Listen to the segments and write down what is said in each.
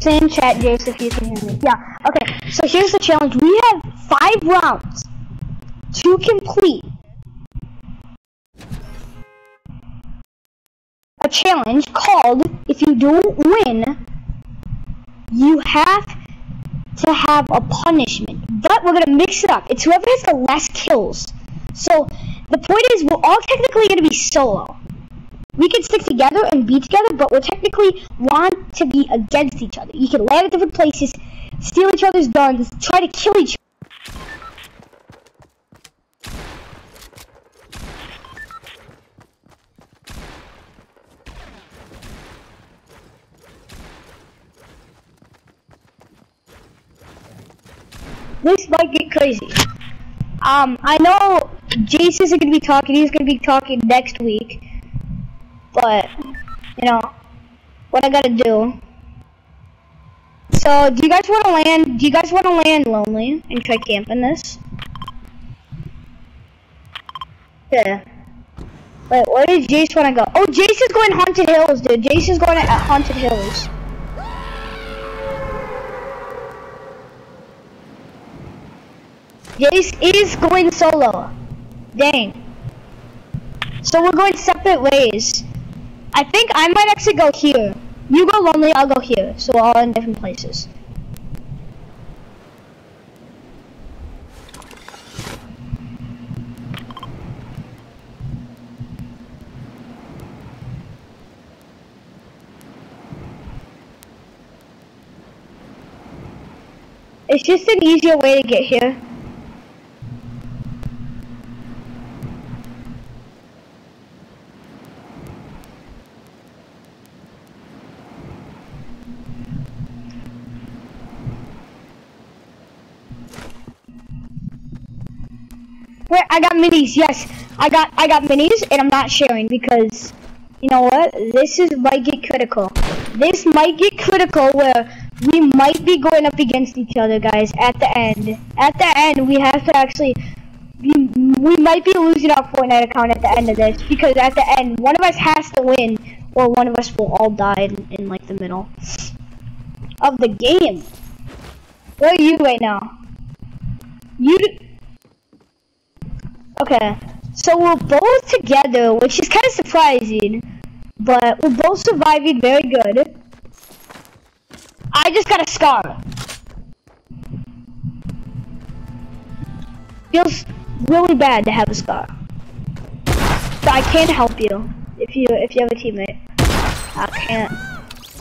Say in chat, Jace, if you can hear me. Yeah. Okay. So here's the challenge. We have five rounds to complete. A challenge called if you don't win, you have to have a punishment. But we're gonna mix it up. It's whoever has the less kills. So the point is we're all technically gonna be solo we can stick together and be together, but we technically want to be against each other. You can land at different places, steal each other's guns, try to kill each other. This might get crazy. Um, I know Jace isn't gonna be talking. He's gonna be talking next week. But, you know, what I gotta do. So, do you guys want to land, do you guys want to land lonely and try camping this? Yeah. Wait, where did Jace want to go? Oh, Jace is going Haunted Hills, dude. Jace is going at Haunted Hills. Jace is going solo. Dang. So we're going separate ways. I think I might actually go here. You go lonely, I'll go here. So we're all in different places. It's just an easier way to get here. Wait, I got minis. Yes, I got I got minis, and I'm not sharing because you know what? This is might get critical. This might get critical where we might be going up against each other, guys. At the end, at the end, we have to actually. We, we might be losing our Fortnite account at the end of this because at the end, one of us has to win, or one of us will all die in, in like the middle of the game. Where are you right now? You. Okay, so we're both together, which is kind of surprising, but we're both surviving very good. I just got a scar. Feels really bad to have a scar. But I can't help you if you if you have a teammate. I can't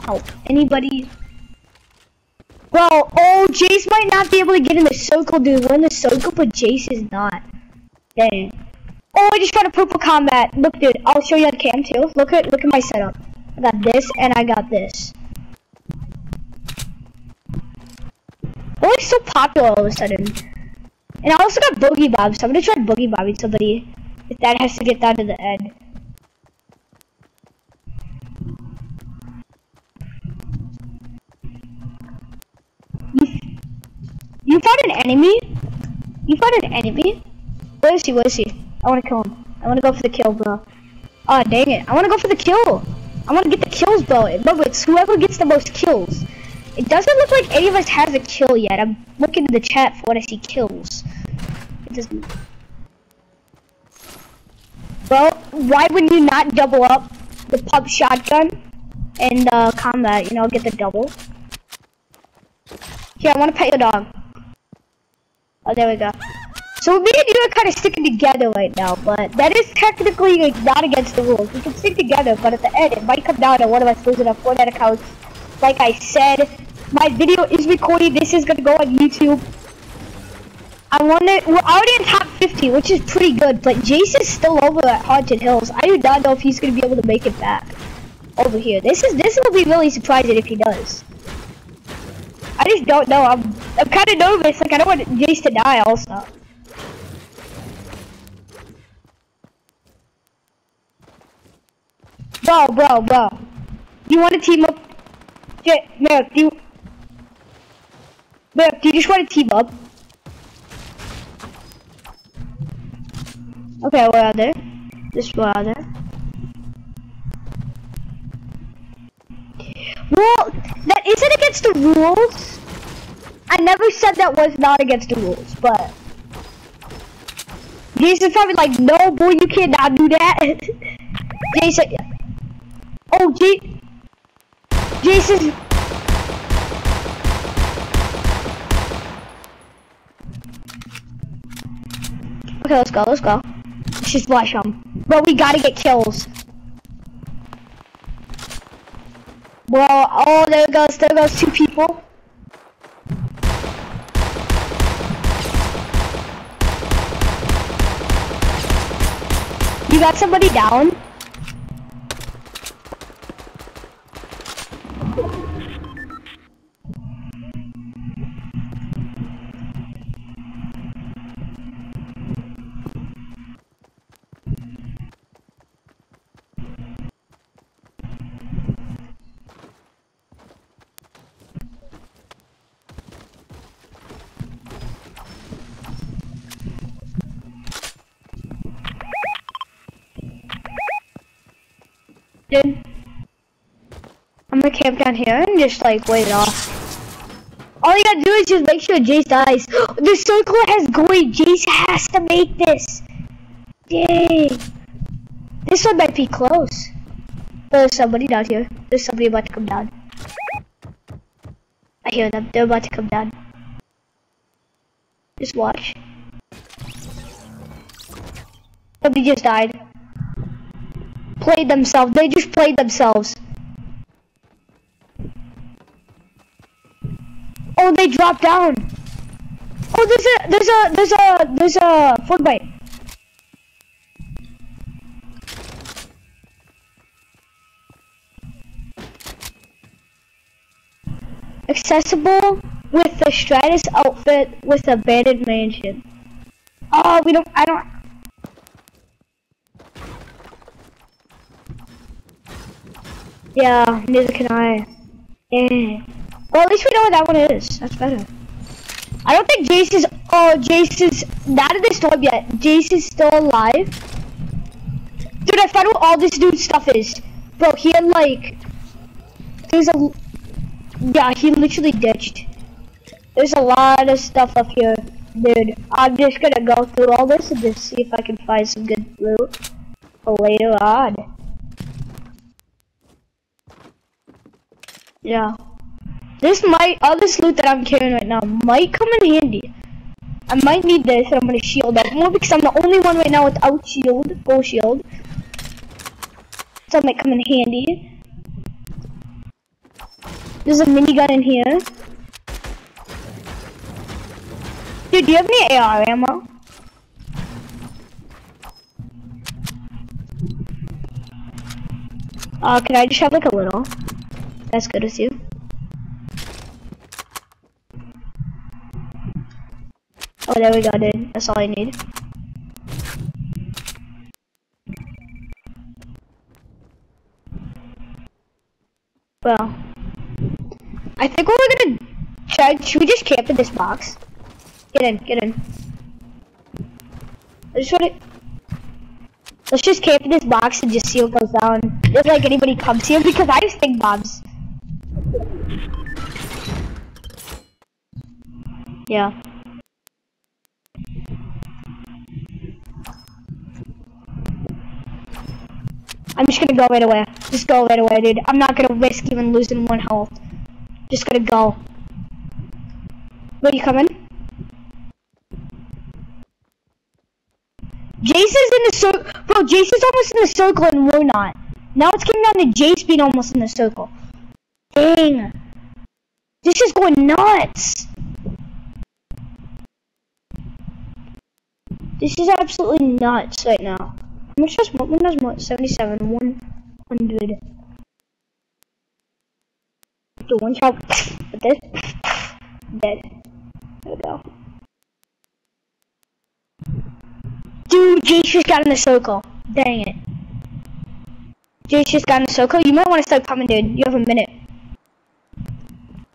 help anybody. Well, oh, Jace might not be able to get in the circle, dude. We're in the circle, but Jace is not. Dang. Oh, I just got a purple combat. Look, dude, I'll show you on cam too. Look at look at my setup. I got this and I got this. We're like so popular all of a sudden. And I also got Boogie Bomb, so I'm gonna try Boogie Bombing somebody if that has to get down to the end. You, you found an enemy? You found an enemy? Where is he? Where is he? I wanna kill him. I wanna go for the kill, bro. Oh, dang it. I wanna go for the kill. I wanna get the kills, bro. Remember, it's whoever gets the most kills. It doesn't look like any of us has a kill yet. I'm looking in the chat for when I see kills. It doesn't. Well, why wouldn't you not double up the pump shotgun and uh, combat? You know, get the double. Here, I want to pet your dog. Oh, there we go. So me and you are kind of sticking together right now, but that is technically like, not against the rules. We can stick together, but at the end, it might come down to one of us losing our Fortnite accounts. Like I said, my video is recorded. This is gonna go on YouTube. I wonder, we're already in top 50, which is pretty good, but Jace is still over at Haunted Hills. I do not know if he's gonna be able to make it back over here. This is this will be really surprising if he does. I just don't know. I'm I'm kind of nervous. Like I don't want Jace to die also. Bro, bro, bro. You want to team up? Yeah, no, do you... Bro, do you just want to team up? Okay, where are they? This where are they? Well, that isn't against against the rules. I never said that was not against the rules, but Jason's probably like, no, boy, you cannot do that. Jason, oh, J Jason. Okay, let's go, let's go. Let's just rush them. Um, Bro, we gotta get kills. Bro, oh, there goes, there goes two people. You got somebody down? I'm gonna camp down here and just like wait it off. All you gotta do is just make sure Jace dies. the circle has going. Jace has to make this. Dang. This one might be close. There's somebody down here. There's somebody about to come down. I hear them. They're about to come down. Just watch. Somebody just died played themselves. They just played themselves. Oh, they dropped down. Oh, there's a, there's a, there's a, there's a foot bite. Accessible with the Stratus outfit with abandoned mansion. Oh, we don't, I don't, Yeah, neither can I. Yeah. Well, at least we know what that one is. That's better. I don't think Jace is. Oh, Jace is not in this storm yet. Jace is still alive. Dude, I found what all this dude's stuff is. Bro, he had like. There's a. Yeah, he literally ditched. There's a lot of stuff up here, dude. I'm just gonna go through all this and just see if I can find some good loot oh, later on. Oh, Yeah. This might, all this loot that I'm carrying right now might come in handy. I might need this and I'm gonna shield up more because I'm the only one right now without shield, full shield. So it might come in handy. There's a minigun in here. Dude, do you have any AR ammo? Uh, can I just have like a little? That's good with you. Oh, there we go, dude. That's all I need. Well, I think what we're gonna try, should we just camp in this box? Get in, get in. I just wanna, let's just camp in this box and just see what goes down. If like anybody comes here, because I just think bombs. Yeah. I'm just gonna go right away. Just go right away, dude. I'm not gonna risk even losing one health. Just gonna go. Where you coming? Jason's in the circle. Bro, Jason's almost in the circle and we're not. Now it's getting down to Jace being almost in the circle. Dang. This is going nuts. This is absolutely nuts right now. How much does one does 77, 100. Do one shot with this. Dead. There we go. Dude, Jace just got in the circle. Dang it. Jace just got in the circle. You might want to start coming, dude. You have a minute.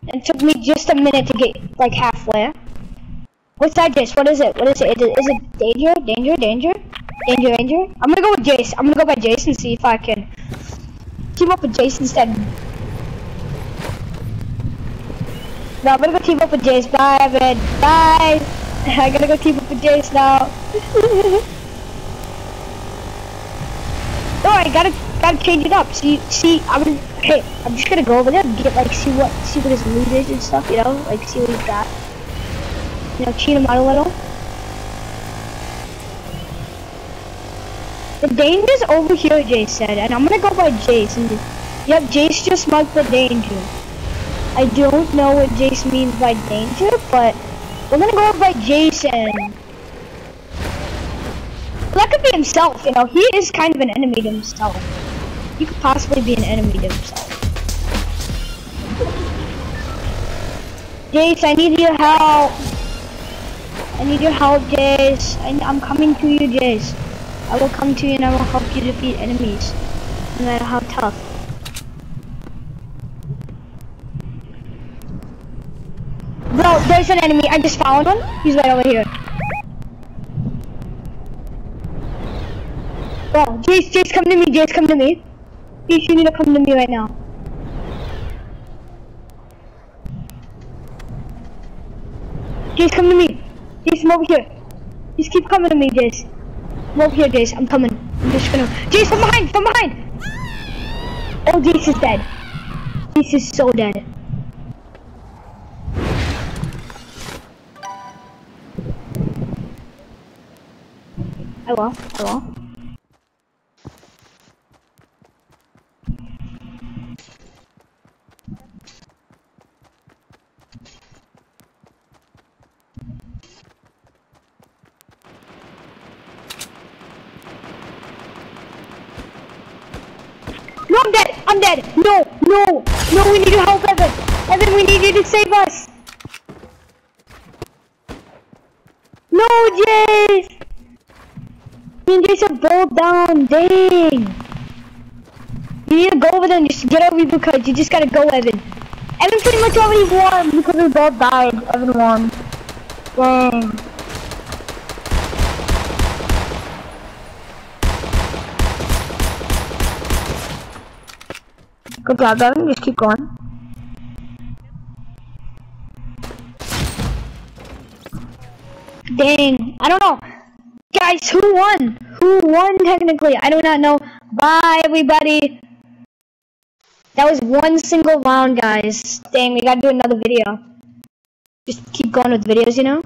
It took me just a minute to get like halfway. What's that Jace? What is it? What is it? Is it, danger? Danger? Danger? Danger? Danger? I'm gonna go with Jace. I'm gonna go by Jace and see if I can team up with Jace instead. No, I'm gonna go team up with Jace. Bye, Evan. Bye. I gotta go team up with Jace now. no, oh, I gotta gotta change it up. See, see, I'm gonna. Hey, I'm just gonna go over there and get like see what see what his loot is and stuff. You know, like see what he's got. You know, cheat him out a little. The danger's over here, Jace said, and I'm gonna go by Jace. And yep, Jace just marked the danger. I don't know what Jace means by danger, but we're gonna go by Jason. Well, that could be himself, you know. He is kind of an enemy to himself. He could possibly be an enemy to himself. Jace, I need your help. I need your help, Jace. I, I'm coming to you, Jace. I will come to you and I will help you defeat enemies, no matter how tough. Bro, there's an enemy. I just found one. He's right over here. Bro, Jace, Jace, come to me. Jace, come to me. Jace, you need to come to me right now. Jace, come to me. Jace, come over here. Just keep coming to me, Jace. Come over here, Jace. I'm coming. I'm just gonna. Jace, from behind! From behind! Oh, Jace is dead. Jace is so dead. I will. I will. No, I'm dead! No! No! No, we need your help, Evan! Evan, we need you to save us! No, Jace! Me and Jace are both down, dang! You need to go over there and just get over because you just gotta go, Evan. Evan pretty much already won because we both died. Evan won. Dang. Good job, Evan. Just keep going. Dang. I don't know. Guys, who won? Who won technically? I do not know. Bye, everybody. That was one single round, guys. Dang, we gotta do another video. Just keep going with videos, you know?